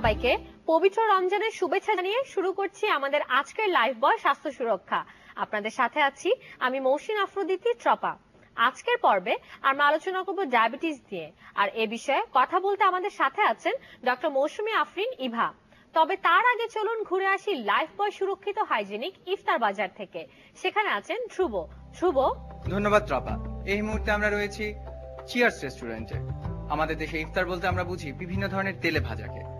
সবাইকে পবিত্র রমজানের শুভেচ্ছা জানিয়ে শুরু করছি আমাদের আজকের লাইভ বয় স্বাস্থ্য সুরক্ষা। আপনাদের সাথে আছি আমি মৌসিন আফ্রোদিতি ট্রপা। আজকের পর্বে আমরা আলোচনা করব ডায়াবেটিস নিয়ে। আর এ বিষয়ে কথা বলতে আমাদের সাথে আছেন ডক্টর মৌসুমী আফরিন ইভা। তবে তার আগে চলুন ঘুরে আসি লাইফ বয় সুরক্ষিত হাইজেনিক ইফতার বাজার থেকে। সেখানে আছেন ধ্রুব। ধ্রুব? ধন্যবাদ ত্রপা এই মুহূর্তে আমরা রয়েছি চিয়ার্স রেস্টুরেন্টে আমাদের দেশে ইফতার বলতে আমরা বুঝি বিভিন্ন ধরনের তেলে ভাজাকে।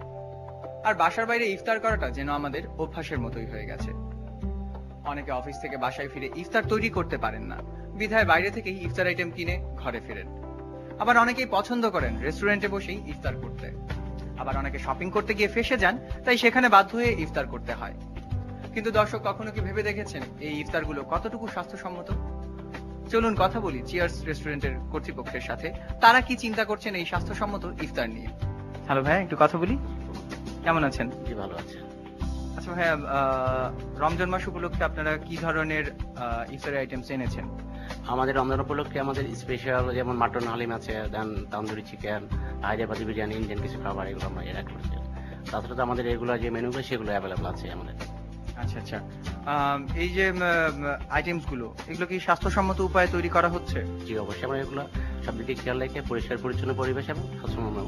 আর বাসার বাইরে ইফতার করাটা যেন আমাদের অভ্যাসের মতোই হয়ে গেছে। অনেকে অফিস থেকে বাসায় ফিরে ইফতার তৈরি করতে পারেন না। বিধায় বাইরে থেকেই ইফতার আইটেম কিনে ঘরে ফেরেন। আবার অনেকেই পছন্দ করেন রেস্টুরেন্টে বসেই ইফতার করতে। আবার অনেকে শপিং করতে গিয়ে ফেসে যান, তাই সেখানে বাধ্য হয়ে ইফতার করতে হয়। কিন্তু দর্শক কখনো কি ভেবে দেখেছেন এই ইফতারগুলো কতটুকু স্বাস্থ্যসম্মত? চলুন কথা বলি চিয়ার্স রেস্টুরেন্টের কর্তৃপক্ষের সাথে। তারা কি চিন্তা করছেন এই স্বাস্থ্যসম্মত ইফতার নিয়ে? হ্যালো ভাইয়া একটু কথা বলি। কেমন আছেন? জি ভালো আছে। আচ্ছা ভাইয়া রমজান মাস উপলক্ষে আপনারা কি ধরনের ইফতারি আইটেমস এনেছেন? আমাদের রমজান উপলক্ষে আমাদের স্পেশাল যেমন মাটন হালিম আছে then tandoori chicken Hyderabadi biryani Indian কিছু খাবার এগুলো আমরা এড করছি। তাছাড়া তো আমাদের এগুলো যে মেনুগুলো সেগুলো অ্যাভেলেবল আছে আমাদের। আচ্ছা আচ্ছা। এই যে আইটেমসগুলো এগুলো কি স্বাস্থ্যসম্মত উপায়ে তৈরি করা হচ্ছে? জি অবশ্যই আমরা এগুলো সব দিকে খেয়াল রেখে পরিষ্কার পরিচ্ছন্ন পরিবেশ এবং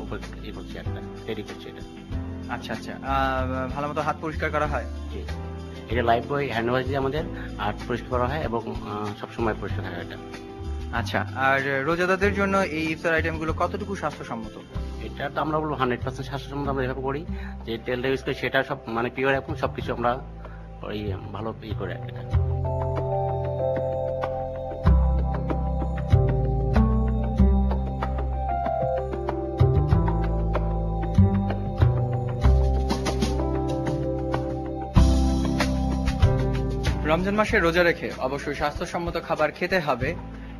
উপর ই করছি একটা রেডি করছি এটা। আচ্ছা আচ্ছা। ভালো মতো হাত পরিষ্কার করা হয়? জি। এটা লাইফ বয় হ্যান্ড ওয়াশ দিয়ে আমাদের হাত পরিষ্কার করা হয় এবং সব সবসময় পরিষ্কার থাকে এটা। আচ্ছা আর রোজাদারদের জন্য এই ইফতার আইটেমগুলো কতটুকু স্বাস্থ্যসম্মত? এটা তো আমরা বলব হান্ড্রেড পার্সেন্ট স্বাস্থ্যসম্মত আমরা এভাবে করি যে তেলটা ইউজ করি সেটা সব মানে পিওর এখন সব কিছু আমরা ওই ভালো ই করে এটা। রমজান মাসে রোজা রেখে অবশ্যই স্বাস্থ্যসম্মত খাবার খেতে হবে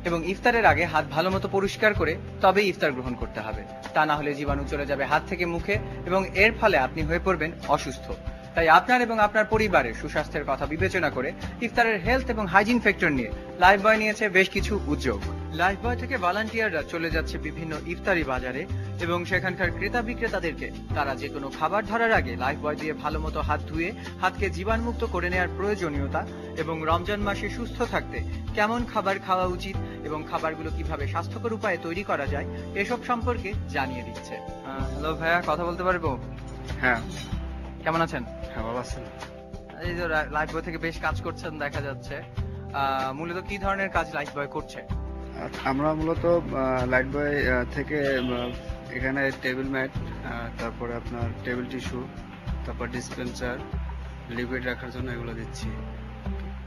এবং ইফতারের আগে হাত ভালোমতো পরিষ্কার করে তবেই ইফতার গ্রহণ করতে হবে। তা না হলে জীবাণু চলে যাবে হাত থেকে মুখে এবং এর ফলে আপনি হয়ে পড়বেন অসুস্থ। তাই আপনার এবং আপনার পরিবারের সুস্বাস্থ্যের কথা বিবেচনা করে ইফতারের হেলথ এবং হাইজিন ফ্যাক্টর নিয়ে লাইফ বয় নিয়েছে বেশ কিছু উদ্যোগ। লাইফ বয় থেকে ভলান্টিয়াররা চলে যাচ্ছে বিভিন্ন ইফতারি বাজারে এবং সেখানকার ক্রেতা বিক্রেতাদেরকে। তারা যে কোনো খাবার ধরার আগে লাইফ বয় দিয়ে ভালো মতো হাত ধুয়ে হাতকে জীবাণুমুক্ত করে নেওয়ার প্রয়োজনীয়তা এবং রমজান মাসে সুস্থ থাকতে কেমন খাবার খাওয়া উচিত এবং খাবারগুলো কীভাবে স্বাস্থ্যকর উপায়ে তৈরি করা যায় এসব সম্পর্কে জানিয়ে দিচ্ছে। হ্যালো ভাইয়া কথা বলতে পারব? হ্যাঁ। কেমন আছেন? হ্যাঁ ভালো আছেন। এই যে লাইফ বয় থেকে বেশ কাজ করছেন দেখা যাচ্ছে। আহ, মূলত কি ধরনের কাজ লাইফ বয় করছে? আমরা মূলত লাইট বয় থেকে এখানে টেবিল ম্যাট তারপরে আপনার টেবিল টিস্যু তারপর ডিসপেন্সার লিকুইড রাখার জন্য এগুলো দিচ্ছি।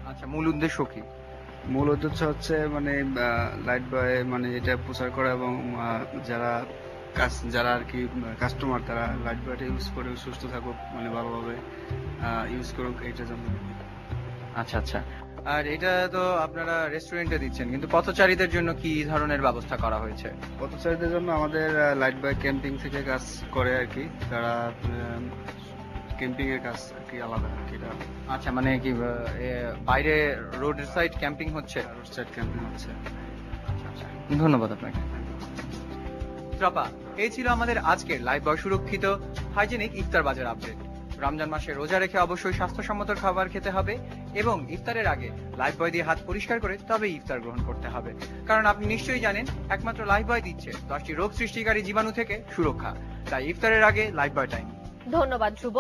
আচ্ছা মূল উদ্দেশ্য কি? মূল উদ্দেশ্য হচ্ছে মানে লাইট বয় মানে এটা প্রচার করা এবং যারা কাস- যারা আর কি কাস্টমার তারা লাইট বয়টা ইউজ করে সুস্থ থাকুক মানে ভালোভাবে ইউজ করুক এইটার জন্য। আচ্ছা আচ্ছা। আর এটা তো আপনারা রেস্টুরেন্টে দিচ্ছেন কিন্তু পথচারীদের জন্য কি ধরনের ব্যবস্থা করা হয়েছে? পথচারীদের জন্য আমাদের লাইট বয় ক্যাম্পিং থেকে কাজ করে আর কি। তারা ক্যাম্পিং এর কাজ আর কি আলাদা আর কি এটা। আচ্ছা মানে কি বাইরে রোড সাইড ক্যাম্পিং হচ্ছে? রোড সাইড ক্যাম্পিং হচ্ছে। ধন্যবাদ আপনাকে। ত্রপা এই ছিল আমাদের আজকের লাইভ বয় সুরক্ষিত হাইজেনিক ইফতার বাজার আপডেট রমজান মাসে রোজা রেখে অবশ্যই স্বাস্থ্যসম্মত খাবার খেতে হবে এবং ইফতারের আগে লাইফ বয় দিয়ে হাত পরিষ্কার করে তবেই ইফতার গ্রহণ করতে হবে। কারণ আপনি নিশ্চয়ই জানেন, একমাত্র লাইফ বয় দিচ্ছে দশটি রোগ সৃষ্টিকারী জীবাণু থেকে সুরক্ষা। তাই ইফতারের আগে লাইফ বয় টাইম ধন্যবাদ ধ্রুব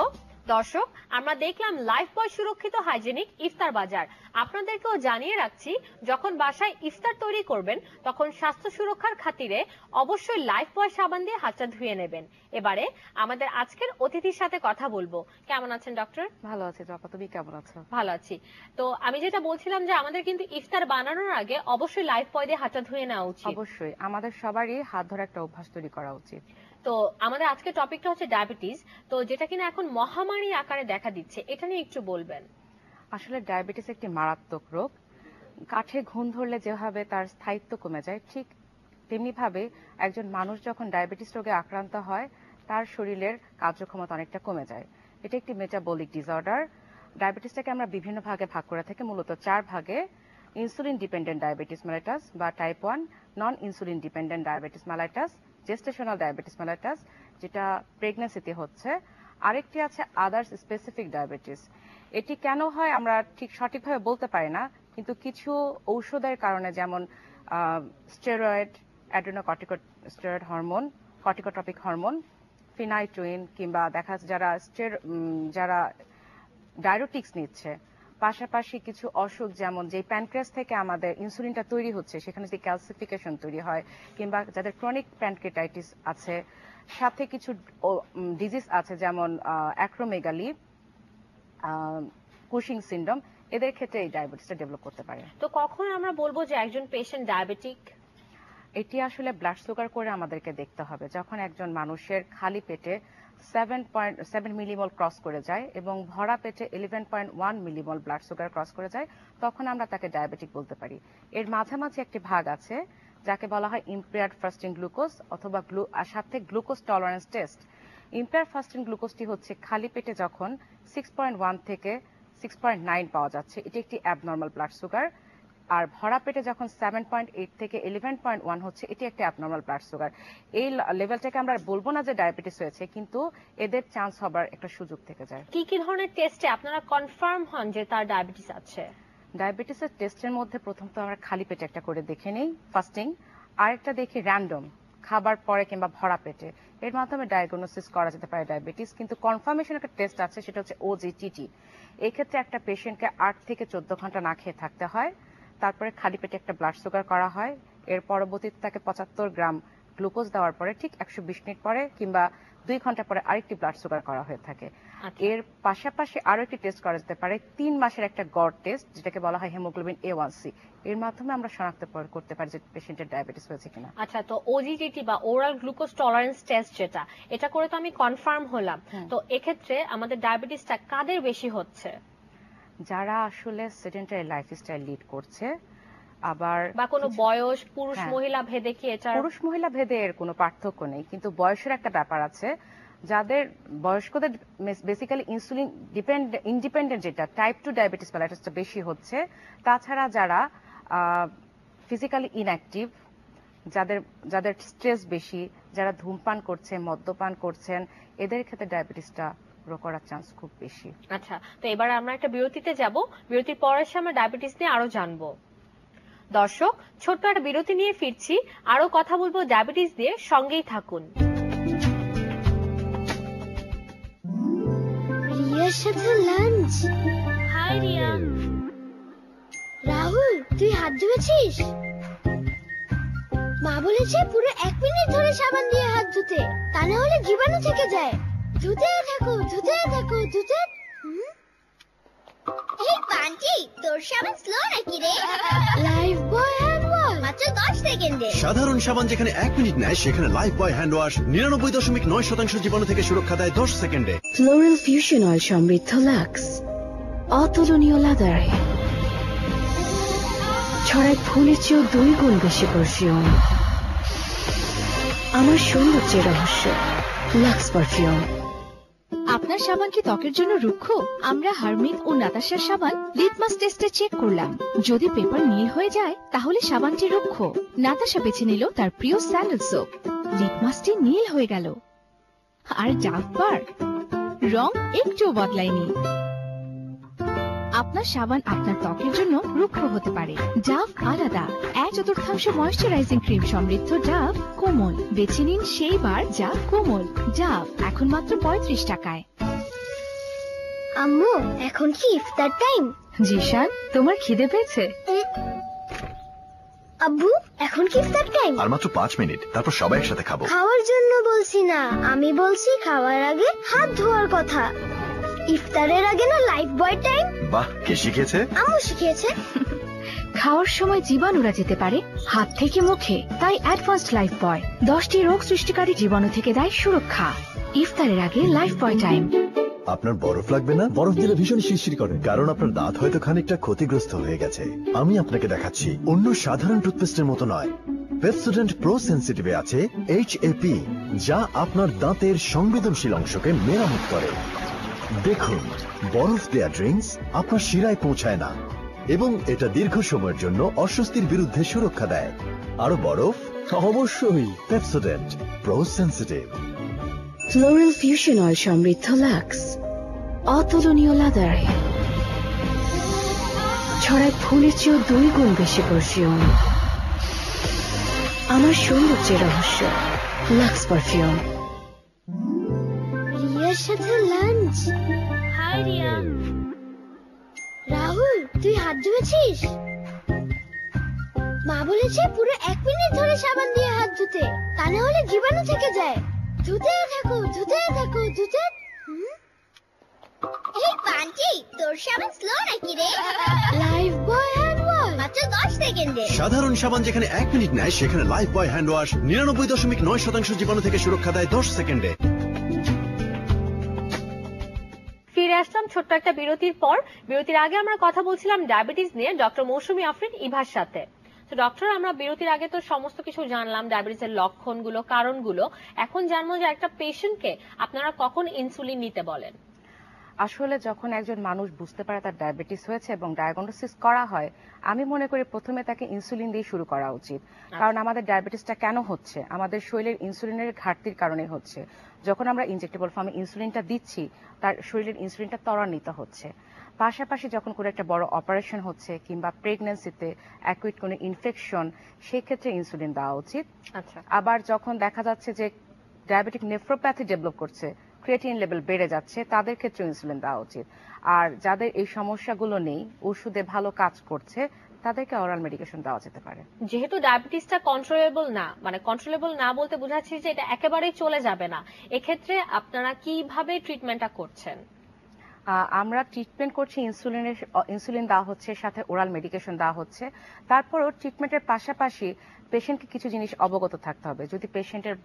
দর্শক আমরা দেখলাম লাইফ বয় সুরক্ষিত হাইজেনিক ইফতার বাজার। আপনাদেরকেও জানিয়ে রাখছি যখন বাসায় ইফতার তৈরি করবেন তখন স্বাস্থ্য সুরক্ষার খাতিরে অবশ্যই লাইফ বয় সাবান দিয়ে হাতটা ধুয়ে নেবেন। এবারে আমাদের আজকের অতিথির সাথে কথা বলব। কেমন আছেন ডক্টর? ভালো আছি জপা তুমি কেমন আছো? ভালো আছি। তো আমি যেটা বলছিলাম যে আমাদের কিন্তু ইফতার বানানোর আগে অবশ্যই লাইফ বয় দিয়ে হাতটা ধুয়ে নেওয়া উচিত। অবশ্যই আমাদের সবারই হাত ধরে একটা অভ্যাস তৈরি করা উচিত। তো আমাদের আজকে টপিকটা হচ্ছে ডায়াবেটিস তো যেটা কিনা এখন মহামারী আকারে দেখা দিচ্ছে, এটা নিয়ে একটু বলবেন। আসলে ডায়াবেটিস একটি মারাত্মক রোগ। কাঠে ঘুণ ধরলে যেভাবে তার স্থায়িত্ব কমে যায়, ঠিক তেমনি ভাবে একজন মানুষ যখন ডায়াবেটিস রোগে আক্রান্ত হয়, তার শরীরের কার্যক্ষমতা অনেকটা কমে যায়। এটা একটি মেটাবলিক ডিসঅর্ডার ডায়াবেটিসটাকে আমরা বিভিন্ন ভাগে ভাগ করে থাকি, মূলত চার ভাগে। ইনসুলিন ডিপেন্ডেন্ট ডায়াবেটিস মেলাইটাস বা type one non insulin dependent diabetes mellitus gestational diabetes mellitus যেটা প্রেগনেন্সিতে হচ্ছে। আরেকটি আছে আদার্স স্পেসিফিক ডায়াবেটিস এটি কেন হয় আমরা ঠিক সঠিকভাবে বলতে পারি না, কিন্তু কিছু ঔষধের কারণে যেমন steroid adrenocortico steroid hormone corticotropic hormone phenytoin কিংবা দেখা যাচ্ছে যারা যারা ডায়োটিক্স নিচ্ছে পাশাপাশি কিছু অসুখ যেমন যে প্যানক্রিয়াস থেকে আমাদের ইনসুলিনটা তৈরি হচ্ছে সেখানে যে ক্যালসিফিকেশন তৈরি হয় কিংবা যাদের ক্রনিক প্যানক্রিটাইটিস আছে সাথে কিছু ডিজিজ আছে যেমন অ্যাক্রোমেগালি কুশিং সিন্ড্রোম এদের ক্ষেত্রে এই ডায়াবেটিসটা ডেভেলপ করতে পারে। তো কখন আমরা বলব যে একজন পেশেন্ট ডায়াবেটিক এটি আসলে ব্লাড সুগার করে আমাদেরকে দেখতে হবে। যখন একজন মানুষের খালি পেটে seven point seven millimole cross করে যায় এবং ভরা পেটে eleven point one millimole blood sugar cross করে যায়, তখন আমরা তাকে ডায়াবেটিক বলতে পারি। এর মাঝামাঝি একটি ভাগ আছে, যাকে বলা হয় ইম্পেয়ার্ড ফাস্টিং গ্লুকোজ অথবা সাথে glucose tolerance test impair fasting গ্লুকোজটি হচ্ছে খালি পেটে যখন সিক্স পয়েন্ট ওয়ান থেকে সিক্স পয়েন্ট নাইন পাওয়া যাচ্ছে, এটি একটি অ্যাবনর্মাল ব্লাড সুগার আর ভরা পেটে যখন সেভেন পয়েন্ট এইট থেকে ইলেভেন পয়েন্ট ওয়ান হচ্ছে এটি একটি অ্যাবনর্মাল ব্লাড সুগার এই লেভেলটাকে আমরা বলব না যে ডায়াবেটিস হয়েছে কিন্তু এদের চান্স হবার একটা সুযোগ থেকে যায়। কি কি ধরনের টেস্টে আপনারা কনফার্ম হন যে তার ডায়াবেটিস আছে? ডায়াবেটিসের টেস্টের মধ্যে প্রথম তো আমরা খালি পেটে একটা করে দেখে নেই ফাস্টিং আরেকটা দেখি র্যান্ডম খাবার পরে কিংবা ভরা পেটে। এর মাধ্যমে ডায়াগনোসিস করা যেতে পারে ডায়াবেটিস কিন্তু কনফার্মেশন একটা টেস্ট আছে সেটা হচ্ছে ওজিটিটি এই ক্ষেত্রে একটা পেশেন্টকে আট থেকে চোদ্দ ঘণ্টা না খেয়ে থাকতে হয়। তারপরে খালি পেটে একটা ব্লাড সুগার করা হয়। এর পরবর্তীতে তাকে পঁচাত্তর গ্রাম গ্লুকোজ দেওয়ার পরে ঠিক একশো বিশ মিনিট পরে কিংবা দুই ঘণ্টা পরে আরেকটি ব্লাড সুগার করা হয়ে থাকে। আচ্ছা। এর পাশাপাশি আরও একটি টেস্ট করা যেতে পারে তিন মাসের একটা গড় টেস্ট যেটাকে বলা হয় হেমোগ্লোবিন এ ওয়ান সি এর মাধ্যমে আমরা শনাক্ত করতে পারি যে পেশেন্টের ডায়াবেটিস হয়েছে কিনা। আচ্ছা তো ওজিটিটি বা ওরাল গ্লুকোজ টলারেন্স টেস্ট যেটা এটা করে তো আমি কনফার্ম হলাম। তো এক্ষেত্রে আমাদের ডায়াবেটিসটা কাদের বেশি হচ্ছে? যারা আসলে সেডেন্টারি লাইফস্টাইল লিড করছে আবার বা কোনো বয়স পুরুষ হ্যাঁ। মহিলা ভেদে কি এটা পুরুষ মহিলা ভেদে এর কোনো পার্থক্য নেই কিন্তু বয়সের একটা ব্যাপার আছে যাদের বয়স্কদের বেসিক্যালি ইনসুলিন ডিপেন্ড ইন্ডিপেন্ডেন্ট যেটা টাইপ টু ডায়াবেটিস প্যালাইটিসটা বেশি হচ্ছে তাছাড়া যারা ফিজিক্যালি ইনঅ্যাক্টিভ যাদের যাদের স্ট্রেস বেশি যারা ধূমপান করছে মদ্যপান করছেন এদের ক্ষেত্রে ডায়াবেটিসটা গ্রো করার চান্স খুব বেশি। আচ্ছা তো এবার আমরা একটা বিরতিতে যাব। বিরতির পর এসে আমরা ডায়াবেটিস নিয়ে আরও জানব। দর্শক ছোট্ট একটা বিরতি নিয়ে ফিরছি। আরও কথা বলব ডায়াবেটিস দিয়ে সঙ্গেই থাকুন। রিয়ার সাথে লাঞ্চ হাই রিয়া রাহুল তুই হাত ধুয়েছিস? মা বলেছে পুরো এক মিনিট ধরে সাবান দিয়ে হাত ধুতে তা না হলে জীবাণু থেকে যায়। ধুতে থাকো ধুতে থাকো ধুতে এই বান্টি তোর সাবান স্লো নাকি রে? লাইফ বয় হ্যান্ড ওয়াশ মাত্র 10 সেকেন্ডে সাধারণ সাবান যেখানে এক মিনিট নেয় সেখানে লাইফ বয় হ্যান্ড ওয়াশ নিরানব্বই দশমিক নয় শতাংশ জীবাণু থেকে সুরক্ষা দেয় দশ সেকেন্ডে ফ্লোরাল ফিউশন অয়েল সমৃদ্ধ লাক্স অতুলনীয় লাদারে ছড়ায় ফুলের চেয়েও দুই গুণ বেশি পারফিউম আমার সৌন্দর্যের রহস্য লাক্স পারফিউম আপনার সাবান কি ত্বকের জন্য রুক্ষ? আমরা হারমিন ও নাতাশার সাবান লিটমাস টেস্টে চেক করলাম। যদি পেপার নীল হয়ে যায়, তাহলে সাবানটি রুক্ষ। নাতাশা বেছে নিল তার প্রিয় স্যান্ডেল সোপ লিটমাসটি নীল হয়ে গেল। আর জাফবার রং একটুও বদলায়নি। আপনার সাবান আপনার ত্বকের জন্য রুক্ষ হতে পারে। ডাভ আলাদা। এক চতুর্থাংশ ময়শ্চারাইজিং ক্রিম সমৃদ্ধ ডাভ কোমল। বেছে নিন সেই বার যা কোমল। ডাভ এখন মাত্র পঁয়ত্রিশ টাকায়। আম্মু এখন কি ইফতার টাইম জিশান তোমার খিদে পেয়েছে? আব্বু এখন কি ইফতার টাইম আর মাত্র পাঁচ মিনিট তারপর সবাই একসাথে খাব। খাওয়ার জন্য বলছি না আমি বলছি খাওয়ার আগে হাত ধোয়ার কথা। ইফতারের আগে না লাইফ বয় টাইম বাহ কে শিখিয়েছে? আম্মু শিখিয়েছে। খাওয়ার সময় জীবাণুরা যেতে পারে হাত থেকে মুখে তাই অ্যাডভান্সড লাইফ বয় দশটি রোগ সৃষ্টিকারী জীবাণু থেকে দেয় সুরক্ষা। ইফতারের আগে লাইফ বয় টাইম আপনার বরফ লাগবে না? বরফ দিলে ভীষণ শিরশির করে। কারণ আপনার দাঁত হয়তো খানিকটা ক্ষতিগ্রস্ত হয়ে গেছে। আমি আপনাকে দেখাচ্ছি। অন্য সাধারণ টুথপেস্টের মতো নয়। পেপসোডেন্ট প্রো সেন্সিটিভে আছে এইচ যা আপনার দাঁতের সংবেদনশীল অংশকে মেরামত করে। দেখুন, বরফ দেয়া ড্রিঙ্কস আপনার শিরায় পৌঁছায় না এবং এটা দীর্ঘ সময়ের জন্য অস্বস্তির বিরুদ্ধে সুরক্ষা দেয়। আরও বরফ? অবশ্যই। পেপসোডেন্ট ফ্লোরাল ফিউশন অয়েল সমৃদ্ধ লাক্স অতুলনীয় ছড়ায় ফুলের চেয়েও দুই গুণ বেশি পারফিউম আমার সৌন্দর্যের রহস্য। Lux perfume hi Riya. Rahul তুই হাত ধুয়েছিস? মা বলেছে পুরো এক মিনিট ধরে সাবান দিয়ে হাত ধুতে তা না হলে জীবাণু থেকে যায়। ধুতে থাকো ধুতে থাকো ধুতে। এই পাঞ্চি তোর সাবান স্লো নাকি রে? লাইফ বয় হ্যান্ড ওয়াশ মাত্র 10 সেকেন্ডে। সাধারণ সাবান যেখানে এক মিনিট নেয় সেখানে লাইফ বয় হ্যান্ড ওয়াশ নিরানব্বই দশমিক নয় শতাংশ জীবাণু থেকে সুরক্ষা দেয় দশ সেকেন্ডে। আসলাম ছোট্ট একটা বিরতির পর। বিরতির আগে আমরা কথা বলছিলাম ডায়াবেটিস নিয়ে ডক্টর মৌসুমী আফরিন ইভার সাথে। তো ডক্টর, আমরা বিরতির আগে তো সমস্ত কিছু জানলাম, ডায়াবেটিসের লক্ষণগুলো, কারণগুলো। এখন জানব যে একটা পেশেন্টকে আপনারা কখন ইনসুলিন নিতে বলেন। আসলে যখন একজন মানুষ বুঝতে পারে তার ডায়াবেটিস হয়েছে এবং ডায়াগনোসিস করা হয় আমি মনে করি প্রথমে তাকে ইনসুলিন দিয়ে শুরু করা উচিত। কারণ আমাদের ডায়াবেটিসটা কেন হচ্ছে? আমাদের শরীরের ইনসুলিনের ঘাটতির কারণে হচ্ছে। যখন আমরা ইনজেক্টেবল ফর্মে ইনসুলিনটা দিচ্ছি তার শরীরের ইনসুলিনটা ত্বরান্বিত হচ্ছে। পাশাপাশি যখন কোনো একটা বড় অপারেশন হচ্ছে কিংবা প্রেগনেন্সিতে অ্যাকুইট কোনো ইনফেকশন সেই ক্ষেত্রে ইনসুলিন দেওয়া উচিত। আচ্ছা। আবার যখন দেখা যাচ্ছে যে ডায়াবেটিক নেফ্রোপ্যাথি ডেভেলপ করছে ক্রিয়েটিন লেভেল বেড়ে যাচ্ছে তাদের ক্ষেত্রে ইনসুলিন দেওয়া উচিত। আর যাদের এই সমস্যাগুলো নেই ওষুধে ভালো কাজ করছে তাদেরকে অরাল মেডিকেশন দেওয়া যেতে পারে। যেহেতু ডায়াবেটিসটা কন্ট্রোলেবল না মানে কন্ট্রোলেবল না বলতে বোঝাচ্ছি যে এটা একেবারেই চলে যাবে না। এক্ষেত্রে আপনারা কীভাবে ট্রিটমেন্টটা করছেন? আমরা ট্রিটমেন্ট করছি ইনসুলিনের ইনসুলিন দেওয়া হচ্ছে সাথে ওরাল মেডিকেশন দেওয়া হচ্ছে। তারপরও ট্রিটমেন্টের পাশাপাশি পেশেন্টকে কিছু জিনিস অবগত থাকতে হবে। যদি পেশেন্টের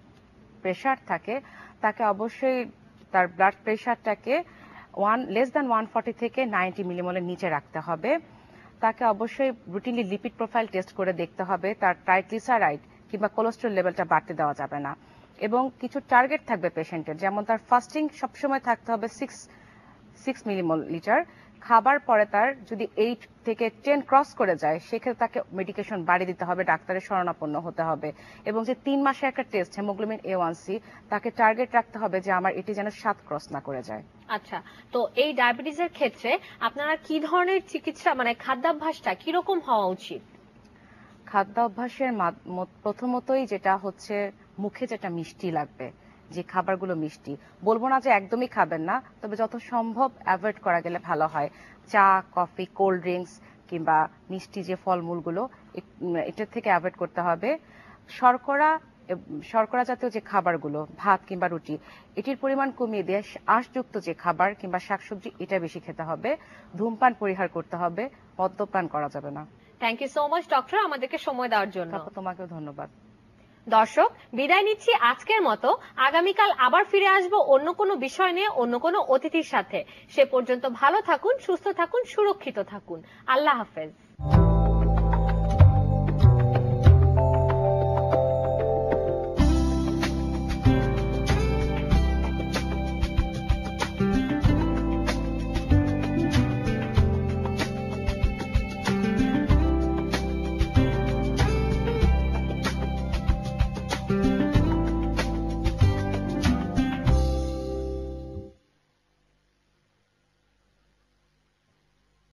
প্রেশার থাকে তাকে অবশ্যই তার blood প্রেশারটাকে one less than one forty থেকে নাইনটি মিলিমলের নিচে রাখতে হবে। তাকে অবশ্যই রুটিনলি লিপিড প্রোফাইল টেস্ট করে দেখতে হবে। তার ট্রাইগ্লিসারাইড কিংবা কোলেস্ট্রল লেভেলটা বাড়তে দেওয়া যাবে না। এবং কিছু টার্গেট থাকবে পেশেন্টের যেমন তার ফাস্টিং সবসময় থাকতে হবে সিক্স সিক্স মিলিমল লিটার খাবার পরে তার যদি এইট থেকে টেন ক্রস করে যায় সেক্ষেত্রে তাকে মেডিকেশন বাড়িয়ে দিতে হবে ডাক্তারের শরণাপন্ন হতে হবে। এবং যে তিন মাসে একটা test haemoglobin A one C তাকে টার্গেট রাখতে হবে যে আমার এটি যেন সাত ক্রস না করে যায়। আচ্ছা তো এই ডায়াবেটিসের ক্ষেত্রে আপনারা কি ধরনের চিকিৎসা মানে খাদ্যাভ্যাসটা কীরকম হওয়া উচিত? খাদ্যাভ্যাসের প্রথমতই যেটা হচ্ছে মুখে যেটা মিষ্টি লাগবে। যে খাবারগুলো মিষ্টি। বলব না যে একদমই খাবেন না তবে যত সম্ভব অ্যাভয়েড করা গেলে ভালো হয়। চা কফি কোল্ড ড্রিঙ্কস কিংবা মিষ্টি যে ফলমূলগুলো এটার থেকে অ্যাভয়েড করতে হবে। শর্করা শর্করা জাতীয় যে খাবারগুলো ভাত কিংবা রুটি এটির পরিমাণ কমিয়ে দিয়ে আঁশযুক্ত যে খাবার কিংবা শাকসবজি এটা বেশি খেতে হবে। ধূমপান পরিহার করতে হবে মদ্যপান করা যাবে না। Thank you so much doctor আমাদেরকে সময় দেওয়ার জন্য। তোমাকেও ধন্যবাদ। দর্শক, বিদায় নিচ্ছি আজকের মতো। আগামীকাল আবার ফিরে আসব অন্য কোনো বিষয় নিয়ে, অন্য কোনো অতিথির সাথে। সে পর্যন্ত ভালো থাকুন, সুস্থ থাকুন, সুরক্ষিত থাকুন। আল্লাহ হাফেজ।